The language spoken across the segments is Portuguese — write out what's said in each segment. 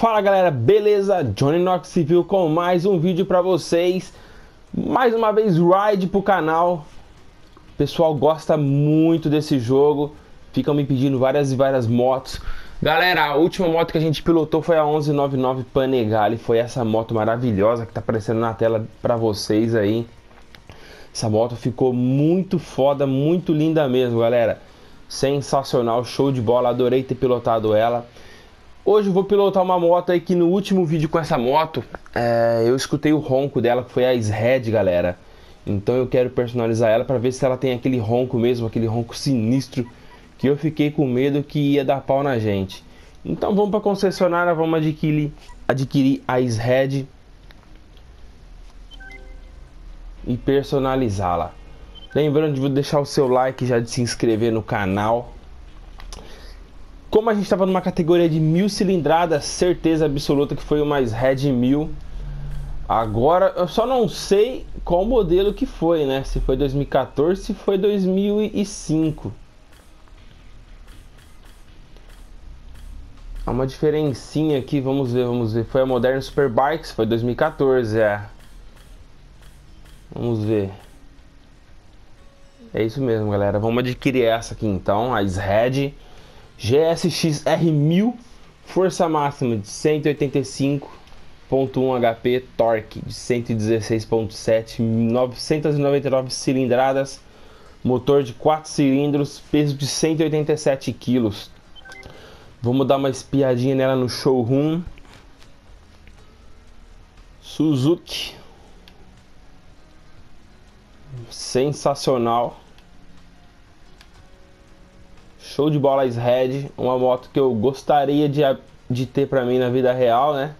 Fala galera, beleza? Johnny Knox Civil com mais um vídeo pra vocês. Mais uma vez ride pro canal. O pessoal gosta muito desse jogo. Ficam me pedindo várias e várias motos. Galera, a última moto que a gente pilotou foi a 1199 Panigale. Foi essa moto maravilhosa que tá aparecendo na tela pra vocês aí. Essa moto ficou muito foda, muito linda mesmo galera. Sensacional, show de bola, adorei ter pilotado ela Hoje eu vou pilotar uma moto aí que no último vídeo com essa moto é, eu escutei o ronco dela, que foi a S-Head, galera. Então eu quero personalizar ela para ver se ela tem aquele ronco mesmo, aquele ronco sinistro que eu fiquei com medo que ia dar pau na gente. Então vamos para concessionária, vamos adquirir, adquirir a S-Head e personalizá-la. Lembrando de deixar o seu like já de se inscrever no canal como a gente estava numa categoria de mil cilindradas, certeza absoluta que foi o mais Red 1000. Agora eu só não sei qual modelo que foi, né? Se foi 2014, se foi 2005. Há uma diferencinha aqui, vamos ver, vamos ver. Foi a Modern Superbikes, foi 2014, é. Vamos ver. É isso mesmo, galera. Vamos adquirir essa aqui então, a Red. GSX R1000, força máxima de 185.1 HP, torque de 116.7, 999 cilindradas, motor de 4 cilindros, peso de 187 kg. Vamos dar uma espiadinha nela no showroom. Suzuki. Sensacional. Show de bola Red, uma moto que eu gostaria de, de ter para mim na vida real, né?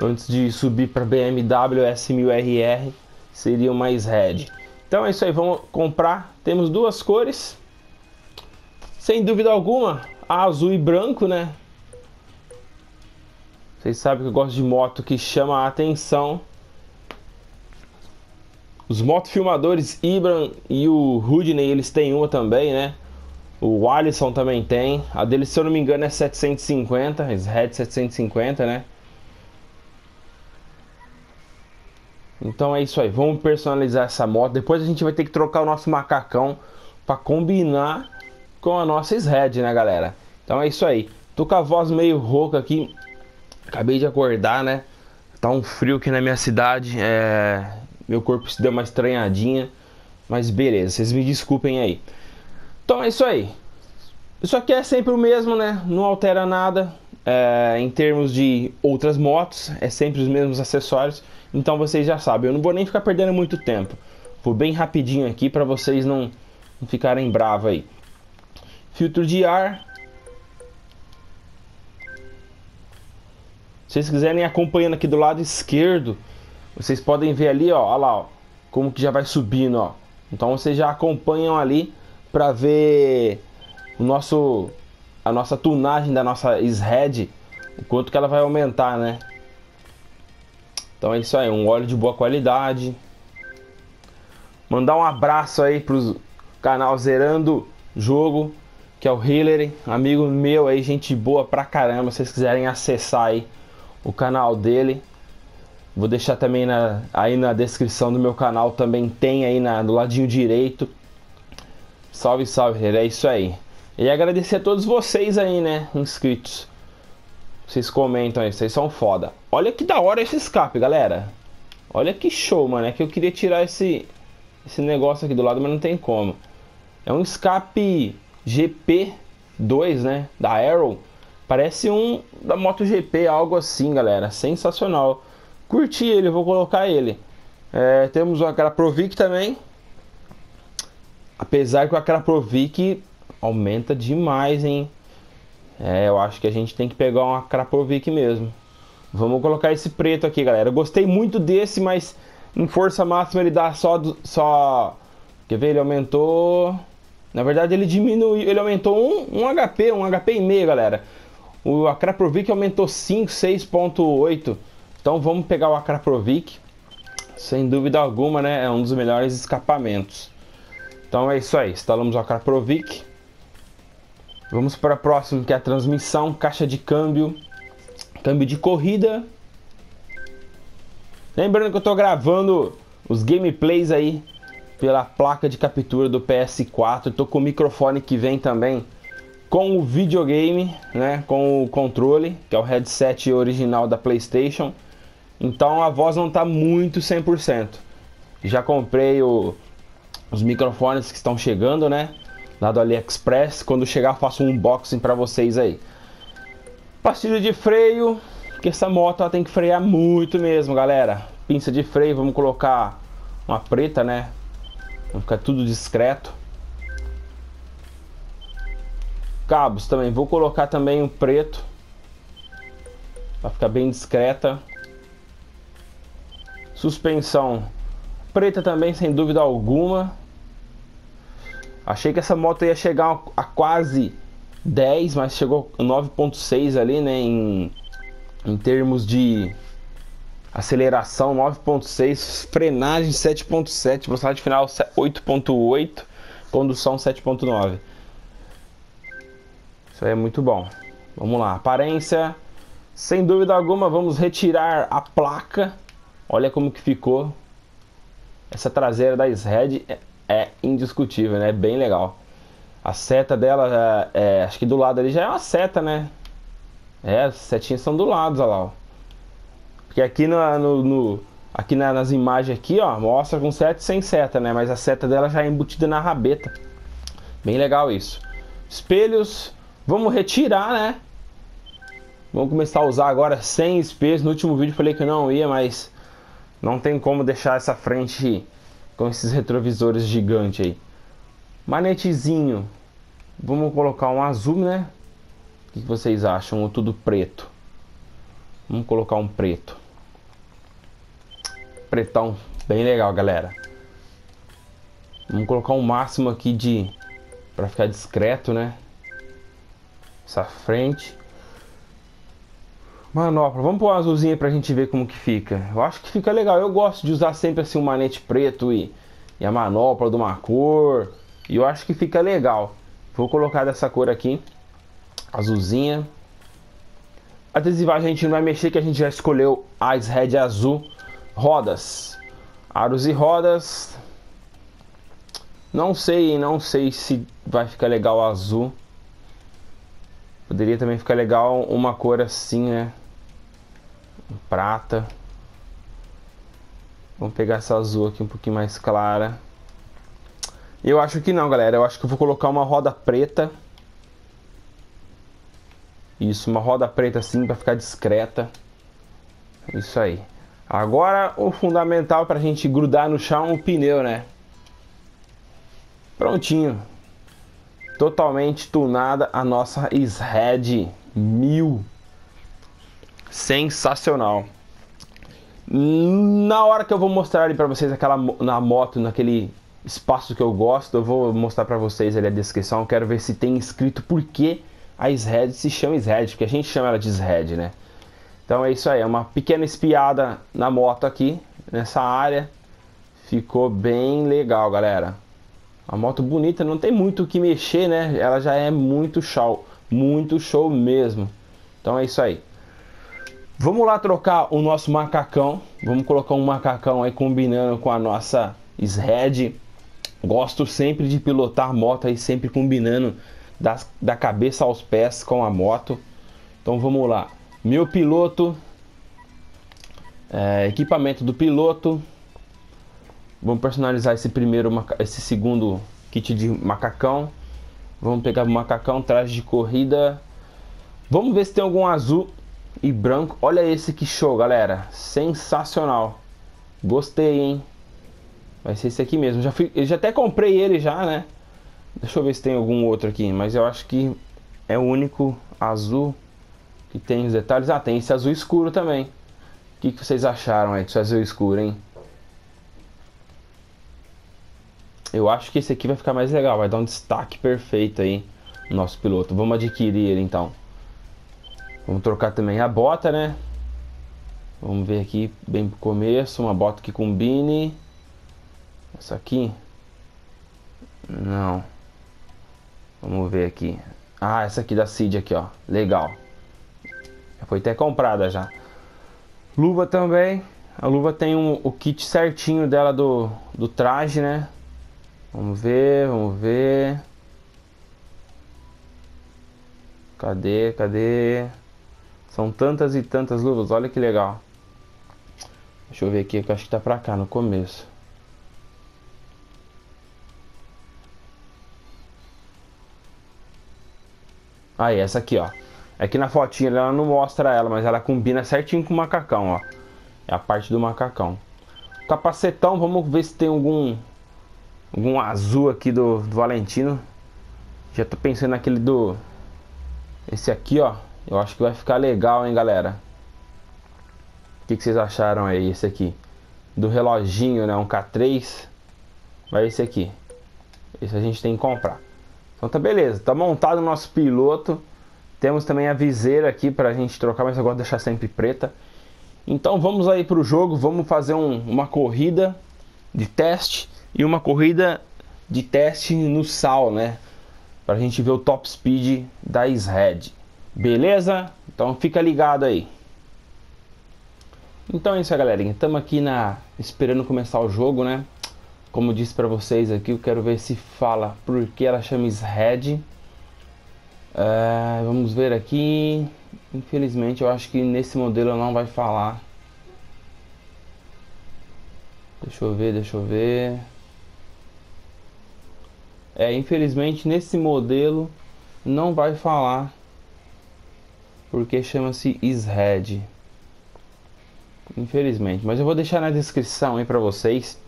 Antes de subir para BMW S1000RR, seria mais Red. Então é isso aí, vamos comprar. Temos duas cores. Sem dúvida alguma, azul e branco, né? Vocês sabem que eu gosto de moto que chama a atenção. Os motofilmadores Ibram e o Rudney, eles têm uma também, né? O Alisson também tem. A dele, se eu não me engano, é 750, Red 750, né? Então é isso aí, vamos personalizar essa moto. Depois a gente vai ter que trocar o nosso macacão para combinar com a nossa Red, né, galera? Então é isso aí. Tô com a voz meio rouca aqui. Acabei de acordar, né? Tá um frio aqui na minha cidade. É... Meu corpo se deu uma estranhadinha. Mas beleza, vocês me desculpem aí. Então é isso aí. Isso aqui é sempre o mesmo, né? Não altera nada. É, em termos de outras motos, é sempre os mesmos acessórios. Então vocês já sabem. Eu não vou nem ficar perdendo muito tempo. Vou bem rapidinho aqui para vocês não, não ficarem bravos aí. Filtro de ar. Se vocês quiserem acompanhando aqui do lado esquerdo, vocês podem ver ali, ó, olha lá, ó, como que já vai subindo, ó. Então vocês já acompanham ali para ver o nosso a nossa tunagem da nossa SRED, o quanto que ela vai aumentar, né? Então é isso aí, um óleo de boa qualidade. Mandar um abraço aí pro canal Zerando Jogo, que é o Hillary, amigo meu aí, gente boa pra caramba. Se vocês quiserem acessar aí o canal dele, Vou deixar também na, aí na descrição do meu canal, também tem aí na, do ladinho direito. Salve, salve, é isso aí. E agradecer a todos vocês aí, né, inscritos. Vocês comentam aí, vocês são foda. Olha que da hora esse escape, galera. Olha que show, mano. É que eu queria tirar esse, esse negócio aqui do lado, mas não tem como. É um escape GP2, né, da Arrow. Parece um da MotoGP, algo assim, galera. Sensacional curti ele, vou colocar ele. É, temos o Akrapovic também. Apesar que o Akrapovic aumenta demais, hein? É, eu acho que a gente tem que pegar um Akrapovic mesmo. Vamos colocar esse preto aqui, galera. Eu gostei muito desse, mas em força máxima ele dá só... só... Quer ver? Ele aumentou... Na verdade ele diminuiu, ele aumentou um, um HP, um HP e meio, galera. O Akrapovic aumentou 5, 6.8. Então vamos pegar o Akrapovic. Sem dúvida alguma, né? É um dos melhores escapamentos. Então é isso aí. Instalamos o Akrapovic. Vamos para a próxima, que é a transmissão, caixa de câmbio, câmbio de corrida. Lembrando que eu estou gravando os gameplays aí pela placa de captura do PS4. Estou com o microfone que vem também com o videogame, né, com o controle, que é o headset original da PlayStation. Então a voz não está muito 100%. Já comprei o, os microfones que estão chegando, né? Lá do AliExpress. Quando chegar, faço um unboxing para vocês aí. Pastilha de freio, que essa moto ela tem que frear muito mesmo, galera. Pinça de freio, vamos colocar uma preta, né? Vamos ficar tudo discreto. Cabos também, vou colocar também um preto. Pra ficar bem discreta. Suspensão preta também, sem dúvida alguma. Achei que essa moto ia chegar a quase 10, mas chegou 9.6 ali, né? Em, em termos de aceleração 9.6, frenagem 7.7, velocidade final 8.8, condução 7.9. Isso aí é muito bom. Vamos lá, aparência. Sem dúvida alguma, vamos retirar a placa. Olha como que ficou. Essa traseira da SRED é, é indiscutível, né? Bem legal. A seta dela, é, é, acho que do lado ali já é uma seta, né? É, as setinhas são do lado, olha lá. Ó. Porque aqui, no, no, aqui na, nas imagens aqui, ó, mostra com seta e sem seta, né? Mas a seta dela já é embutida na rabeta. Bem legal isso. Espelhos, vamos retirar, né? Vamos começar a usar agora sem espelhos. No último vídeo falei que não ia, mas não tem como deixar essa frente com esses retrovisores gigantes aí. Manetezinho. Vamos colocar um azul, né? O que vocês acham? Ou tudo preto? Vamos colocar um preto. Pretão. Bem legal, galera. Vamos colocar um máximo aqui de... Pra ficar discreto, né? Essa frente. Manopla, vamos pôr uma azulzinha pra gente ver como que fica. Eu acho que fica legal. Eu gosto de usar sempre assim um manete preto e, e a manopla de uma cor. E eu acho que fica legal. Vou colocar dessa cor aqui. Azulzinha. Adesivagem a gente não vai mexer que a gente já escolheu a Red azul. Rodas. Aros e rodas. Não sei, não sei se vai ficar legal azul. Poderia também ficar legal uma cor assim, né? Prata. Vamos pegar essa azul aqui um pouquinho mais clara. Eu acho que não, galera. Eu acho que eu vou colocar uma roda preta. Isso, uma roda preta assim para ficar discreta. Isso aí. Agora o fundamental para a gente grudar no chão o pneu, né? Prontinho. Totalmente tunada a nossa SRED 1000 sensacional. Na hora que eu vou mostrar ali para vocês aquela na moto, naquele espaço que eu gosto, eu vou mostrar para vocês ali a descrição. Eu quero ver se tem escrito por que a SRED se chama SRED, porque a gente chama ela de SRED, né? Então é isso aí, é uma pequena espiada na moto aqui, nessa área. Ficou bem legal, galera. A moto bonita, não tem muito o que mexer, né? Ela já é muito show, muito show mesmo. Então é isso aí. Vamos lá trocar o nosso macacão. Vamos colocar um macacão aí combinando com a nossa SRED. Gosto sempre de pilotar moto aí, sempre combinando das, da cabeça aos pés com a moto. Então vamos lá. Meu piloto. É, equipamento do piloto. Vamos personalizar esse primeiro, esse segundo kit de macacão. Vamos pegar o macacão, traje de corrida. Vamos ver se tem algum azul e branco. Olha esse que show, galera. Sensacional. Gostei, hein? Vai ser esse aqui mesmo. Já fui, eu já até comprei ele já, né? Deixa eu ver se tem algum outro aqui. Mas eu acho que é o único azul que tem os detalhes. Ah, tem esse azul escuro também. O que, que vocês acharam aí desse azul escuro, hein? Eu acho que esse aqui vai ficar mais legal. Vai dar um destaque perfeito aí no nosso piloto. Vamos adquirir ele então. Vamos trocar também a bota, né? Vamos ver aqui bem pro começo, uma bota que combine. Essa aqui? Não. Vamos ver aqui. Ah, essa aqui da Cid aqui, ó. Legal. Já foi até comprada já. Luva também. A luva tem um, o kit certinho dela do, do traje, né? Vamos ver, vamos ver. Cadê, cadê? São tantas e tantas luvas, olha que legal. Deixa eu ver aqui, que eu acho que tá pra cá, no começo. Aí, essa aqui, ó. Aqui na fotinha ela não mostra ela, mas ela combina certinho com o macacão, ó. É a parte do macacão. Capacetão, vamos ver se tem algum algum azul aqui do, do Valentino. Já tô pensando naquele do esse aqui, ó. Eu acho que vai ficar legal, hein, galera. O que, que vocês acharam aí, esse aqui? Do reloginho, né? Um K3. Vai esse aqui. Esse a gente tem que comprar. Então tá beleza. Tá montado o nosso piloto. Temos também a viseira aqui pra gente trocar, mas eu gosto de deixar sempre preta. Então vamos aí pro jogo. Vamos fazer um, uma corrida de teste. E uma corrida de teste no sal, né? Pra gente ver o top speed da SRED. Beleza? Então fica ligado aí. Então é isso aí, galerinha. Estamos aqui na esperando começar o jogo, né? Como disse para vocês aqui, eu quero ver se fala por que ela chama Red. É, vamos ver aqui. Infelizmente, eu acho que nesse modelo não vai falar. Deixa eu ver, deixa eu ver. É, infelizmente nesse modelo não vai falar porque chama-se Ishead. Infelizmente, mas eu vou deixar na descrição aí para vocês,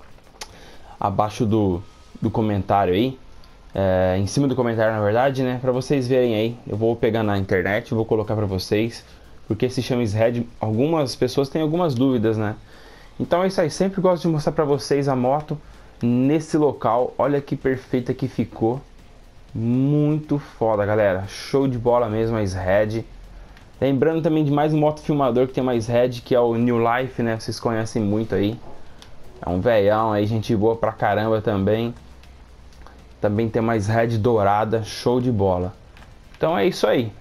abaixo do, do comentário aí, é, em cima do comentário na verdade, né, para vocês verem aí. Eu vou pegar na internet, vou colocar para vocês, porque se chama Ishead. Algumas pessoas têm algumas dúvidas, né? Então é isso aí. Sempre gosto de mostrar para vocês a moto nesse local. Olha que perfeita que ficou. Muito foda, galera. Show de bola mesmo a Ishead. Lembrando também de mais um moto filmador que tem mais head, que é o New Life, né? Vocês conhecem muito aí. É um velhão aí, gente boa pra caramba também. Também tem mais head dourada, show de bola. Então é isso aí.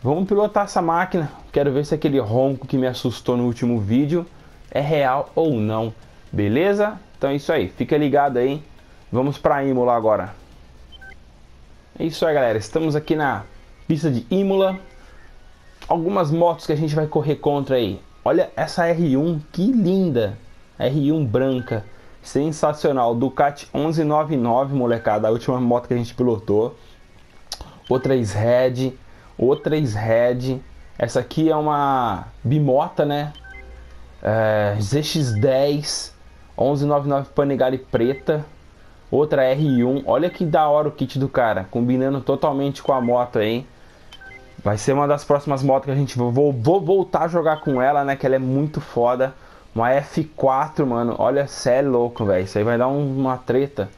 Vamos pilotar essa máquina. Quero ver se aquele ronco que me assustou no último vídeo é real ou não. Beleza? Então é isso aí. Fica ligado aí. Vamos pra Imola agora. É isso aí, galera. Estamos aqui na pista de Imola algumas motos que a gente vai correr contra aí. Olha essa R1, que linda! R1 branca, sensacional. Ducati 1199, molecada, a última moto que a gente pilotou. Outra Red, outra Red. Essa aqui é uma bimota, né? É, ZX10 1199 Panigale preta. Outra R1. Olha que da hora o kit do cara, combinando totalmente com a moto aí. Vai ser uma das próximas motos que a gente vou, vou voltar a jogar com ela, né? Que ela é muito foda. Uma F4, mano. Olha, cê é louco, velho. Isso aí vai dar um, uma treta.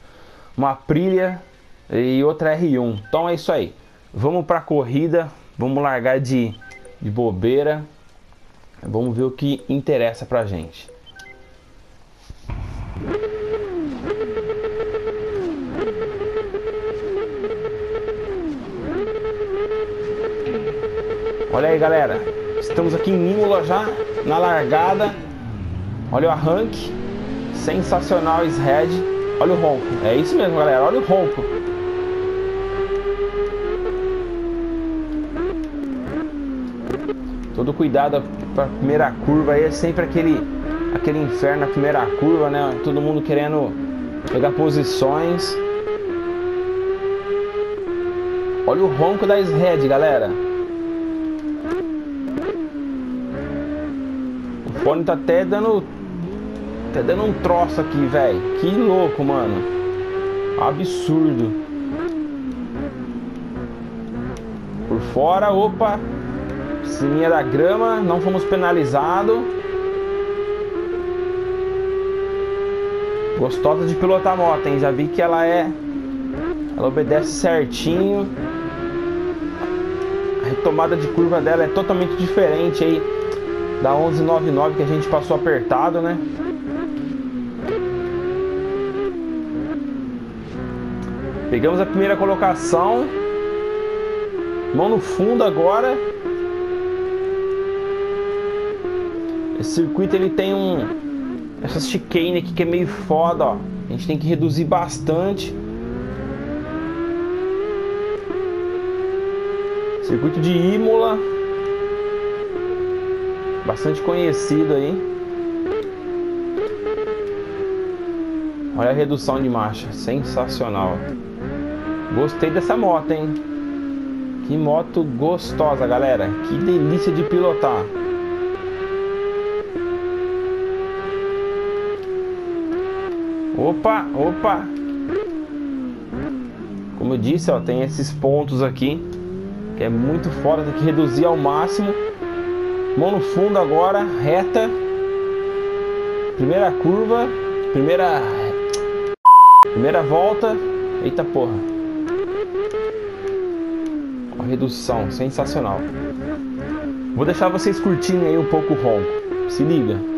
Uma Aprilia e outra R1. Então é isso aí. Vamos pra corrida. Vamos largar de, de bobeira. Vamos ver o que interessa pra gente. Olha aí, galera. Estamos aqui em Imola já, na largada. Olha o arranque. Sensacional Red. Olha o ronco. É isso mesmo, galera. Olha o ronco. Todo cuidado para a primeira curva aí é sempre aquele aquele inferno na primeira curva, né? Todo mundo querendo pegar posições. Olha o ronco da Red, galera. Fone tá até dando. Até dando um troço aqui, velho. Que louco, mano. Absurdo. Por fora, opa. Sininha da grama, não fomos penalizados. Gostosa de pilotar moto, hein? Já vi que ela é. Ela obedece certinho. A retomada de curva dela é totalmente diferente aí da 1199 que a gente passou apertado, né? Pegamos a primeira colocação. Mão no fundo agora. Esse circuito ele tem um essa chicane aqui que é meio foda, ó. A gente tem que reduzir bastante. Circuito de Imola. Bastante conhecido aí. Olha a redução de marcha, sensacional. Gostei dessa moto, hein? Que moto gostosa, galera. Que delícia de pilotar. Opa, opa. Como eu disse, ó, tem esses pontos aqui que é muito fora, tem que reduzir ao máximo. Mão no fundo agora, reta. Primeira curva, primeira primeira volta. Eita porra. Redução sensacional. Vou deixar vocês curtindo aí um pouco o ronco. Se liga.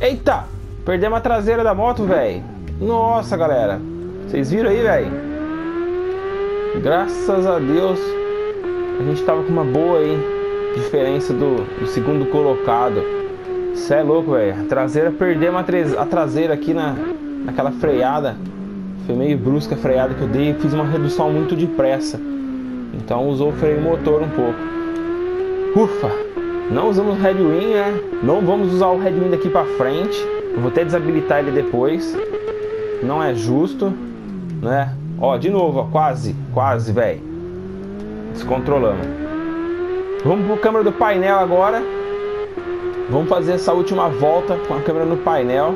Eita! Perdemos a traseira da moto, velho. Nossa, galera. Vocês viram aí, velho? Graças a Deus a gente tava com uma boa aí diferença do, do segundo colocado. Cê é louco, velho. A traseira perdemos a, a traseira aqui na, naquela freada. Foi meio brusca a freada que eu dei. Fiz uma redução muito depressa. Então usou o freio motor um pouco. Ufa! Não usamos Headwind, né? Não vamos usar o Headwind daqui pra frente. Eu vou até desabilitar ele depois. Não é justo, né? Ó, de novo, ó, quase, quase, velho. Descontrolamos. Vamos pro câmera do painel agora. Vamos fazer essa última volta com a câmera no painel.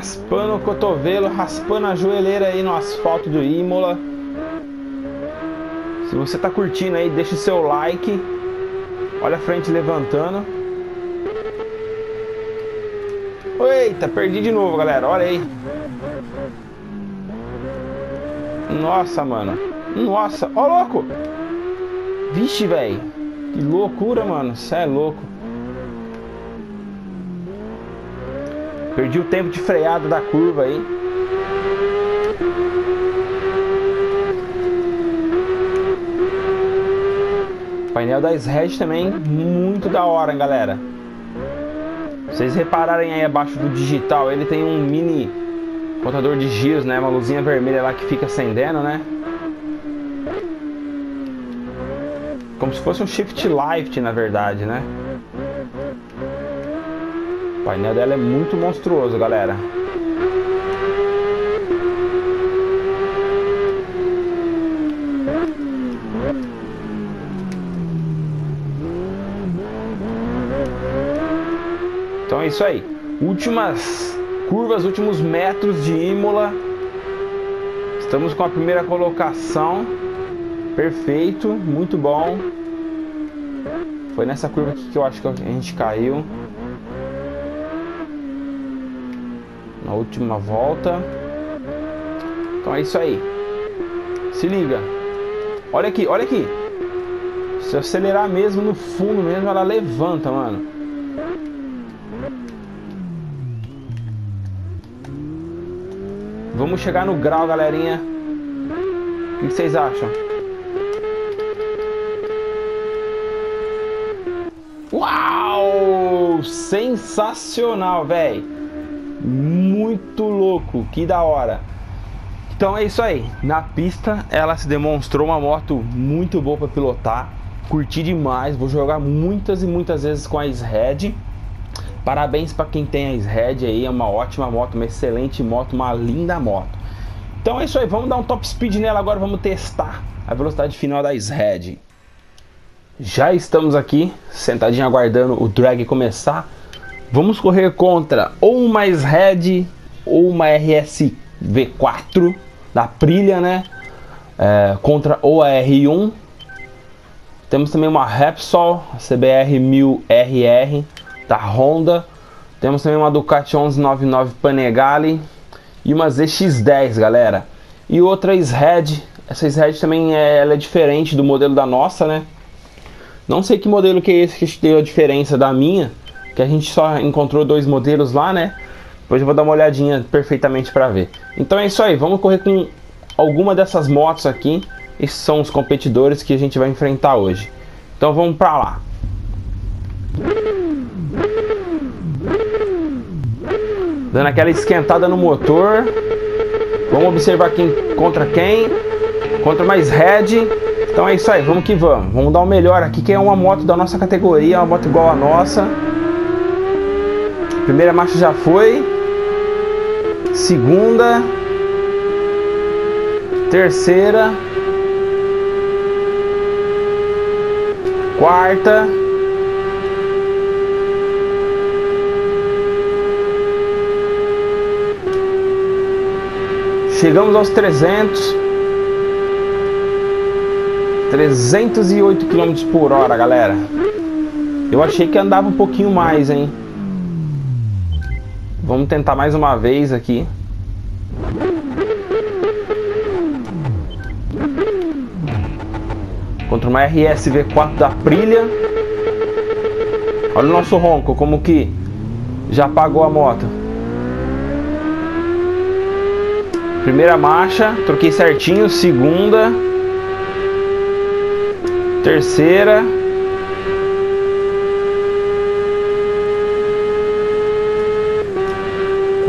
Raspando o cotovelo, raspando a joelheira aí no asfalto do Imola. Se você tá curtindo aí, deixa o seu like. Olha a frente levantando. Eita, perdi de novo, galera. Olha aí. Nossa, mano. Nossa, ó, louco. Vixe, velho. Que loucura, mano. Você é louco. Perdi o tempo de freada da curva aí. Painel da SRED também muito da hora, galera. Vocês repararem aí abaixo do digital, ele tem um mini contador de giros, né? Uma luzinha vermelha lá que fica acendendo, né? Como se fosse um shift light, na verdade, né? Painel dela é muito monstruoso, galera. Então é isso aí. Últimas curvas, últimos metros de Imola. Estamos com a primeira colocação. Perfeito, muito bom. Foi nessa curva que eu acho que a gente caiu. na última volta. Então é isso aí. Se liga. Olha aqui, olha aqui. Se acelerar mesmo no fundo mesmo, ela levanta, mano. Vamos chegar no grau, galerinha. O que vocês acham? Uau! Sensacional, velho. Muito louco, que da hora. Então é isso aí, na pista ela se demonstrou uma moto muito boa para pilotar, curti demais, vou jogar muitas e muitas vezes com a S-Red. Parabéns para quem tem a S-Red aí, é uma ótima moto, uma excelente moto, uma linda moto. Então é isso aí, vamos dar um top speed nela agora, vamos testar a velocidade final da S-Red. Já estamos aqui, sentadinho aguardando o drag começar. Vamos correr contra ou uma S-Red ou uma RS V4 da Aprilia, né? É, contra ou a R1. Temos também uma Repsol CBR 1000RR da Honda. Temos também uma Ducati 1199 Panigale e uma ZX10, galera. E outra S-Red. Essa S-Red também é, ela é diferente do modelo da nossa, né? Não sei que modelo que é esse que deu a diferença da minha, que a gente só encontrou dois modelos lá, né? Depois eu vou dar uma olhadinha perfeitamente para ver. Então é isso aí, vamos correr com alguma dessas motos aqui. Esses são os competidores que a gente vai enfrentar hoje. Então vamos para lá. Dando aquela esquentada no motor. Vamos observar quem contra quem. Contra mais Red. Então é isso aí, vamos que vamos. Vamos dar o melhor aqui, que é uma moto da nossa categoria, uma moto igual a nossa. Primeira marcha já foi. Segunda. Terceira. Quarta. Chegamos aos 300. 308 km por hora, galera. Eu achei que andava um pouquinho mais, hein? Vamos tentar mais uma vez aqui. Contra uma RSV4 da Aprilia. Olha o nosso ronco, como que já apagou a moto. Primeira marcha, troquei certinho. Segunda. Terceira.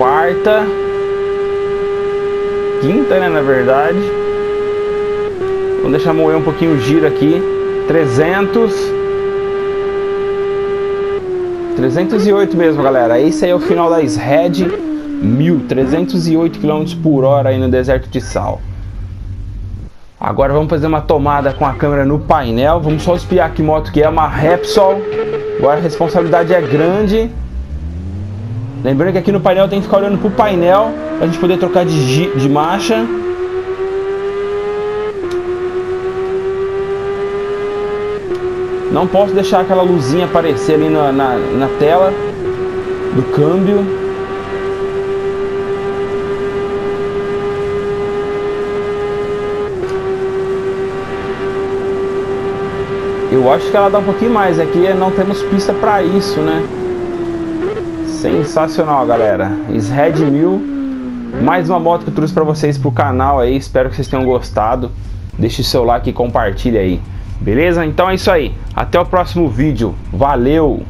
Quarta. Quinta, né, na verdade. Vamos deixar moer um pouquinho o giro aqui. 300. 308 mesmo, galera. Esse aí é o final da SRED 1308 km por hora aí no deserto de sal. Agora vamos fazer uma tomada com a câmera no painel. Vamos só espiar que moto que é uma Repsol. Agora a responsabilidade é grande. Lembrando que aqui no painel tem que ficar olhando pro painel pra gente poder trocar de, de marcha. Não posso deixar aquela luzinha aparecer ali na, na, na tela do câmbio. Eu acho que ela dá um pouquinho mais. Aqui não temos pista para isso, né? Sensacional, galera. Red 1000. Mais uma moto que eu trouxe para vocês pro canal aí. Espero que vocês tenham gostado. Deixe o seu like e compartilhe aí. Beleza? Então é isso aí. Até o próximo vídeo. Valeu!